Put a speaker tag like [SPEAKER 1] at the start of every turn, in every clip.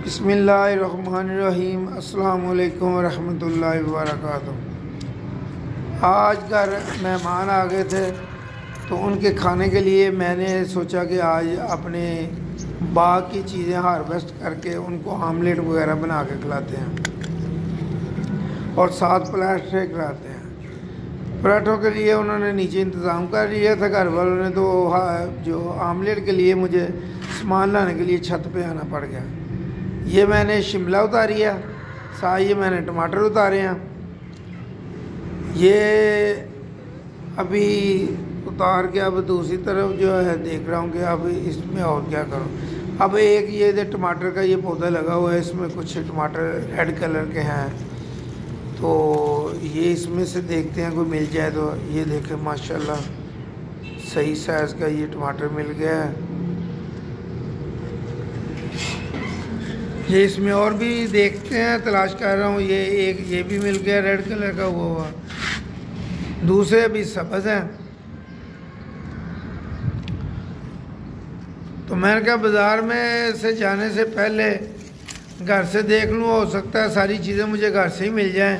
[SPEAKER 1] बसमीम अल्लाम वरहमतुल्लाहि वबरकातुहू। आज घर मेहमान आ गए थे तो उनके खाने के लिए मैंने सोचा कि आज अपने बाग की चीज़ें हार्वेस्ट करके उनको आमलेट वगैरह बना के खिलाते हैं और साथ पराठे खिलाते हैं। पराठों के लिए उन्होंने नीचे इंतज़ाम कर लिया था, घर वालों ने तो जो आमलेट के लिए मुझे सामान लाने के लिए छत पे आना पड़ गया। ये मैंने शिमला उतारी है साथ ये मैंने टमाटर उतारे हैं। ये अभी उतार के अब दूसरी तरफ़ जो है, देख रहा हूँ कि अब इसमें और क्या करूँ। अब एक ये टमाटर का ये पौधा लगा हुआ है, इसमें कुछ टमाटर रेड कलर के हैं। तो ये इसमें से देखते हैं, कोई मिल जाए तो। ये देखें, माशाल्लाह, सही साइज़ का ये टमाटर मिल गया है। ये इसमें और भी देखते हैं, तलाश कर रहा हूँ, ये एक, ये भी मिल गया रेड कलर का हुआ हुआ दूसरे भी सब्ज़ हैं। तो मैंने कहा, बाज़ार में से जाने से पहले घर से देख लूँ, हो सकता है सारी चीज़ें मुझे घर से ही मिल जाएँ।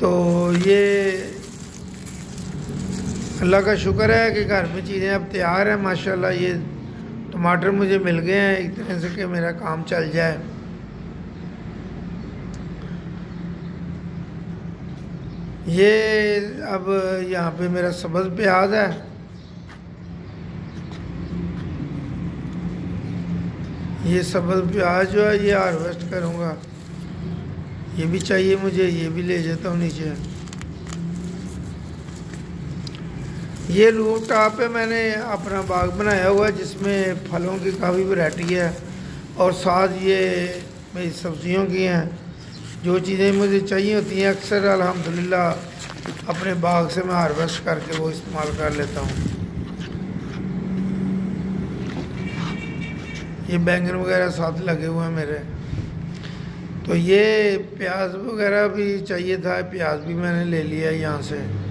[SPEAKER 1] तो ये अल्लाह का शुक्र है कि घर में चीज़ें अब तैयार हैं, माशाल्लाह, ये टमाटर मुझे मिल गए हैं, एक तरह से कि मेरा काम चल जाए। ये अब यहाँ पे मेरा सब्ज़ प्याज है। ये सब्ज़ प्याज जो है, ये हार्वेस्ट करूँगा। ये भी चाहिए मुझे, ये भी ले जाता हूँ नीचे। ये रूफ टॉप पे मैंने अपना बाग बनाया हुआ है, जिसमें फलों की काफ़ी वैरायटी है और साथ ये मेरी सब्जियों की हैं। जो चीज़ें मुझे चाहिए होती हैं, अक्सर अल्हम्दुलिल्लाह अपने बाग से मैं हार्वेस्ट करके वो इस्तेमाल कर लेता हूँ। ये बैंगन वगैरह साथ लगे हुए हैं मेरे। तो ये प्याज वगैरह भी चाहिए था, प्याज भी मैंने ले लिया यहाँ से।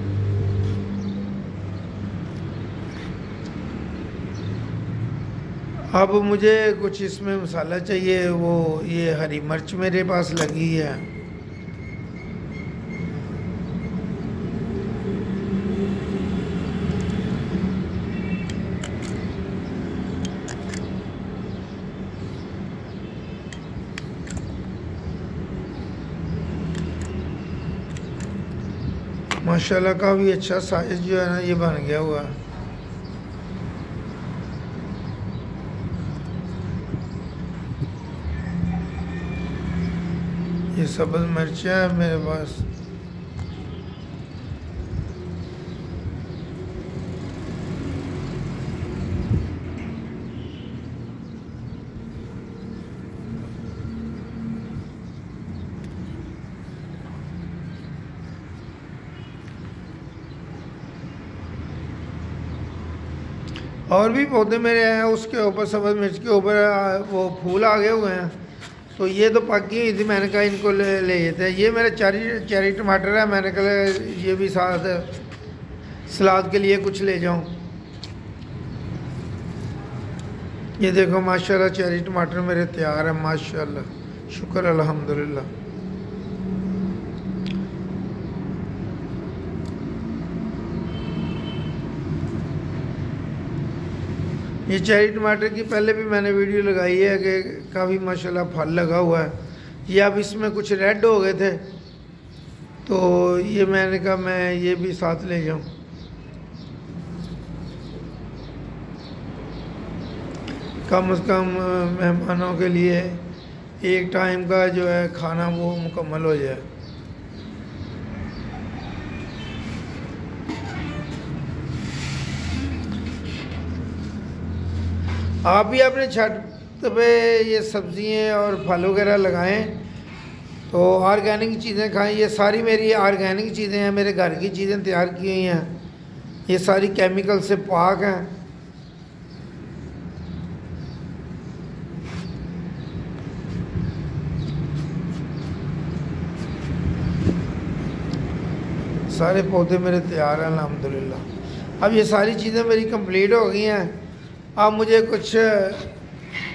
[SPEAKER 1] अब मुझे कुछ इसमें मसाला चाहिए, वो ये हरी मिर्च मेरे पास लगी है। माशाल्लाह का भी अच्छा साइज़ जो है ना, ये बन गया हुआ। है ये सब्ज़ मिर्चा है मेरे पास। और भी पौधे मेरे हैं, उसके ऊपर सब्ज़ मिर्च के ऊपर वो फूल आ गए हुए हैं। तो ये तो पक्की हुई थी मैंने कहा इनको ले ले थे हैं। ये मेरे चेरी चेरी टमाटर है, मैंने कहा ये भी साथ, सलाद के लिए कुछ ले जाऊँ। ये देखो, माशाल्लाह, चेरी टमाटर मेरे तैयार है, माशाल्लाह, शुक्र अल्हम्दुलिल्लाह। ये चेरी टमाटर की पहले भी मैंने वीडियो लगाई है कि काफ़ी माशाल्लाह फल लगा हुआ है। ये अब इसमें कुछ रेड हो गए थे तो ये मैंने कहा मैं ये भी साथ ले जाऊँ। कम से कम, मेहमानों के लिए एक टाइम का जो है खाना वो मुकम्मल हो जाए। आप भी अपने छत पे ये सब्ज़ियाँ और फल वगैरह लगाएँ तो ऑर्गेनिक चीज़ें खाएँ। ये सारी मेरी ऑर्गेनिक चीज़ें हैं, मेरे घर की चीज़ें तैयार की हुई हैं। ये सारी केमिकल से पाक हैं। सारे पौधे मेरे तैयार हैं अलहमदिल्ला अब ये सारी चीज़ें मेरी कंप्लीट हो गई हैं। अब मुझे कुछ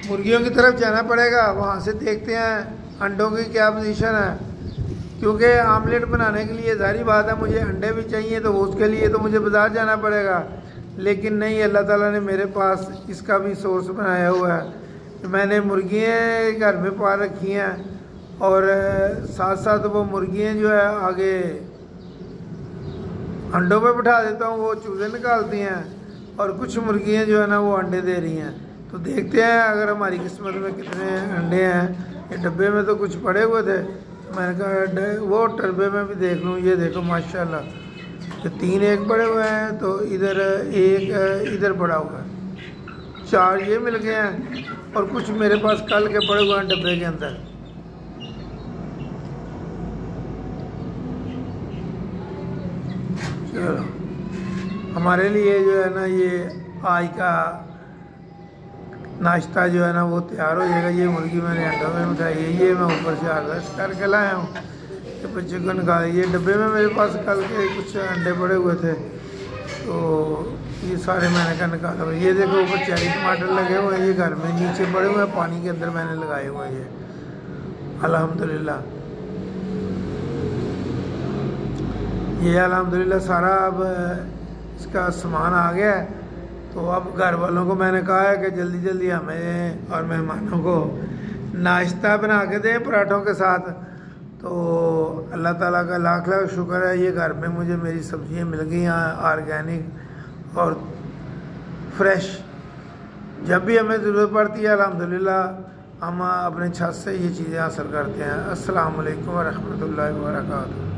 [SPEAKER 1] मुर्गियों की तरफ़ जाना पड़ेगा। वहाँ से देखते हैं अंडों की क्या पोजीशन है। क्योंकि आमलेट बनाने के लिए जारी बात है, मुझे अंडे भी चाहिए तो उसके लिए तो मुझे बाज़ार जाना पड़ेगा। लेकिन नहीं, अल्लाह ताला ने मेरे पास इसका भी सोर्स बनाया हुआ है। मैंने मुर्गियाँ घर में पाल रखी हैं और साथ साथ वो मुर्गियाँ जो है आगे अंडों पे बिठा देता हूँ, वो चूज़े निकालती हैं। और कुछ मुर्गियाँ जो है ना वो अंडे दे रही हैं। तो देखते हैं अगर हमारी किस्मत में कितने अंडे हैं। ये डब्बे में तो कुछ पड़े हुए थे। मैंने कहा वो डब्बे में भी देख लूँ। ये देखो, माशाल्लाह। तो तीन एक पड़े हुए हैं तो इधर एक, इधर पड़ा हुआ है। चार ये मिल गए हैं और कुछ मेरे पास कल के पड़े हुए हैं डब्बे के अंदर। चलो। हमारे लिए जो है ना ये आज का नाश्ता जो है ना वो तैयार हो जाएगा। ये मुर्गी मैंने अंडों में उठाई है, ये मैं ऊपर से हार्वेस्ट करके लाया हूँ। ये बच्चे को निकाल, ये डब्बे में मेरे पास कल के कुछ अंडे पड़े हुए थे। तो ये सारे मैंने का निकाला ये देखो ऊपर चेरी टमाटर लगे हुए हैं, ये घर में नीचे पड़े हुए हैं, पानी के अंदर मैंने लगाए हुए हैं। ये अल्हम्दुलिल्लाह। ये अल्हम्दुलिल्लाह सारा अब इसका सामान आ गया है। तो अब घर वालों को मैंने कहा है कि जल्दी जल्दी हमें और मेहमानों को नाश्ता बना के दें पराठों के साथ। तो अल्लाह ताला का लाख लाख शुक्र है, ये घर में मुझे मेरी सब्ज़ियाँ मिल गई हैं, ऑर्गेनिक और फ्रेश। जब भी हमें ज़रूरत पड़ती है, अल्हम्दुलिल्लाह, हम अपने छत से ये चीज़ें हासिल करते हैं। अस्सलाम वालेकुम रहमतुल्लाहि व बरकातहू